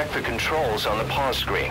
check the controls on the pause screen.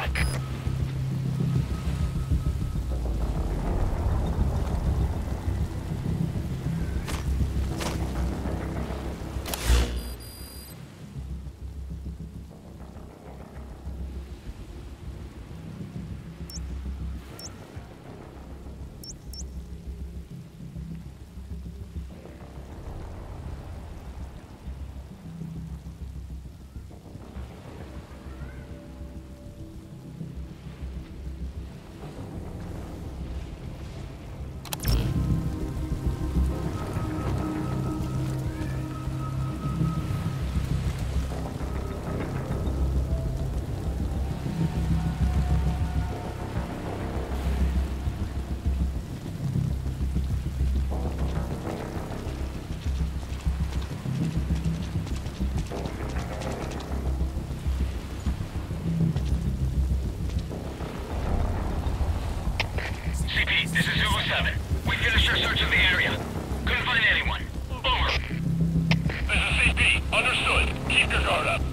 We finished our search of the area. Couldn't find anyone. Over. This is CP. Understood. Keep your guard up.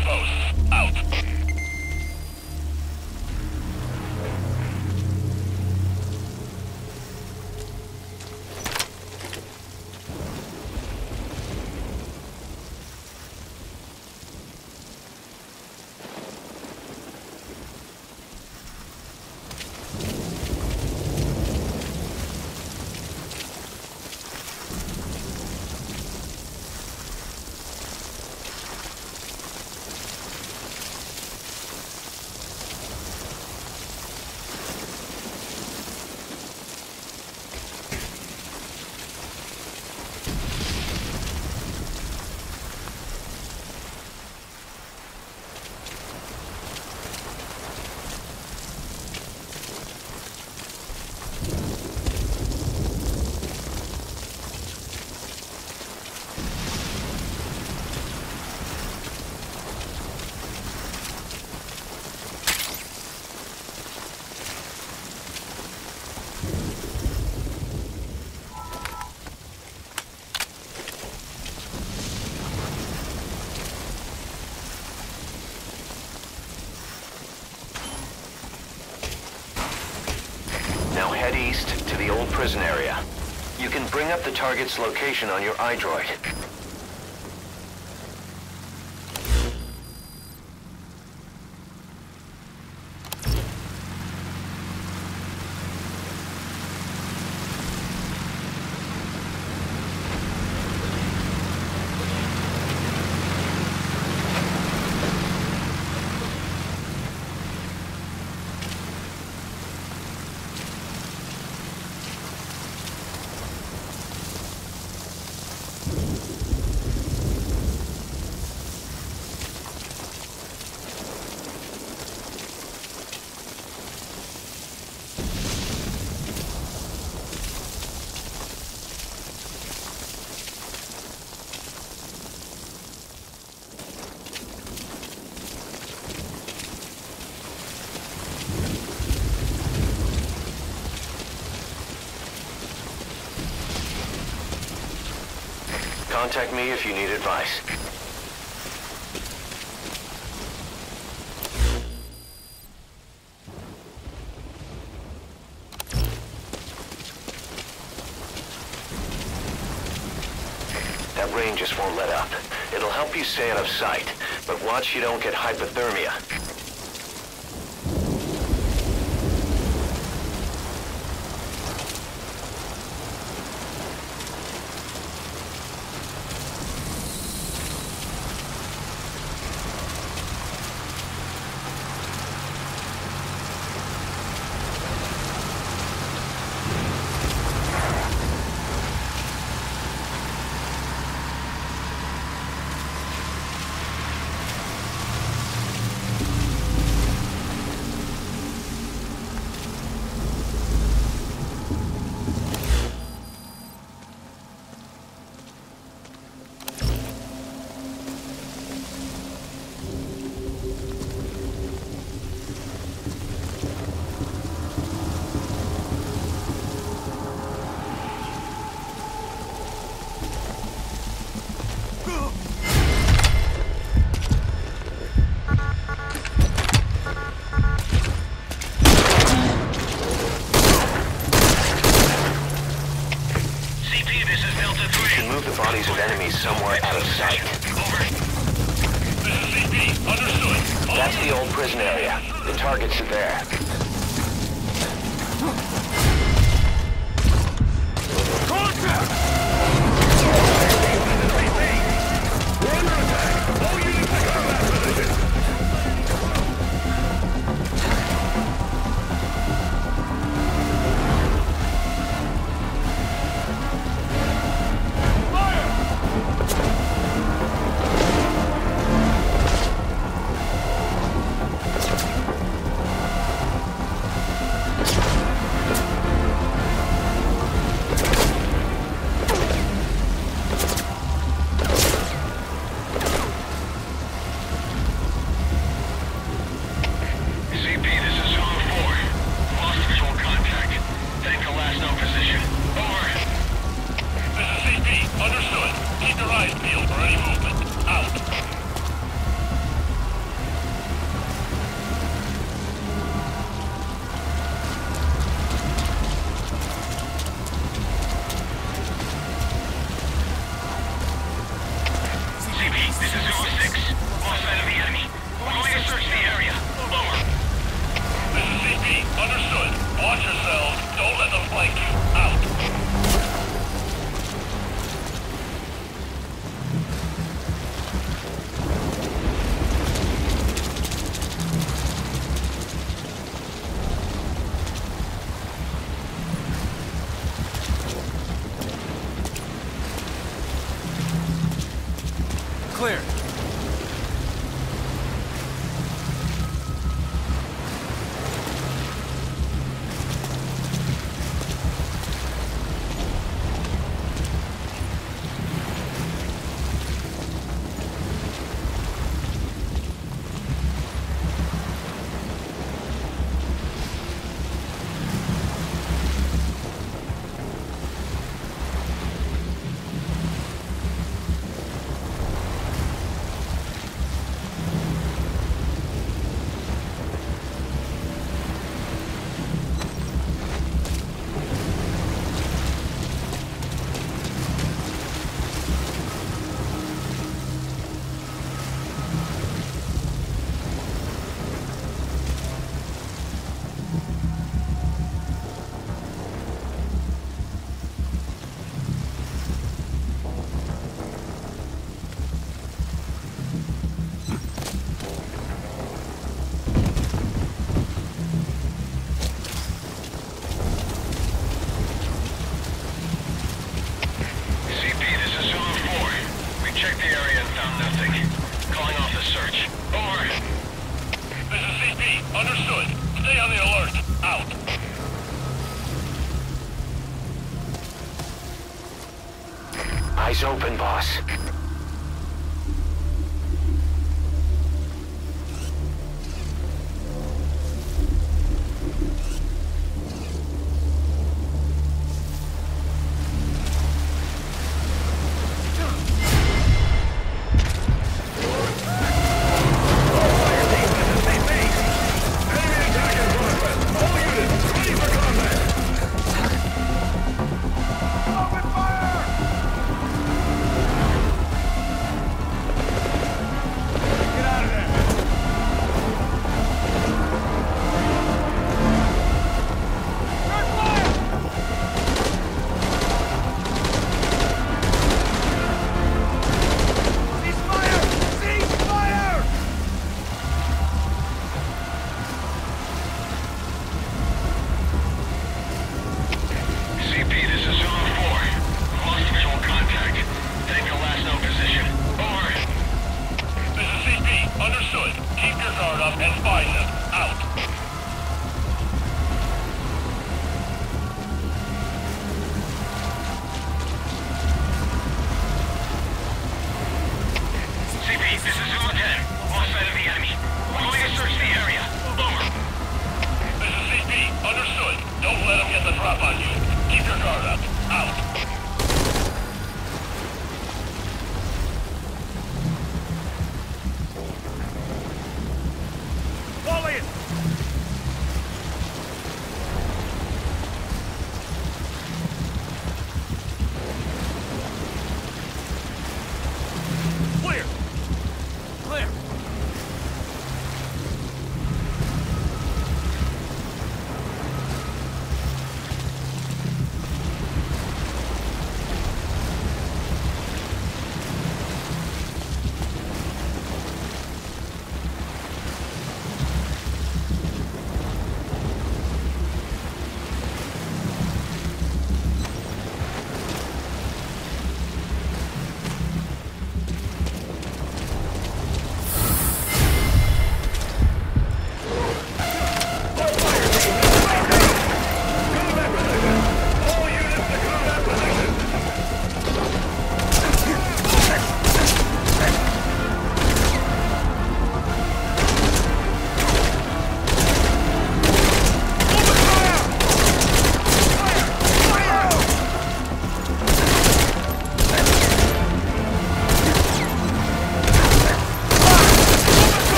Posts. Out. Head east to the old prison area. You can bring up the target's location on your iDroid. Contact me if you need advice. That rain just won't let up. It'll help you stay out of sight, but watch you don't get hypothermia. enemy somewhere out of sight. That's the old prison area. The targets are there. clear. Eyes open, boss.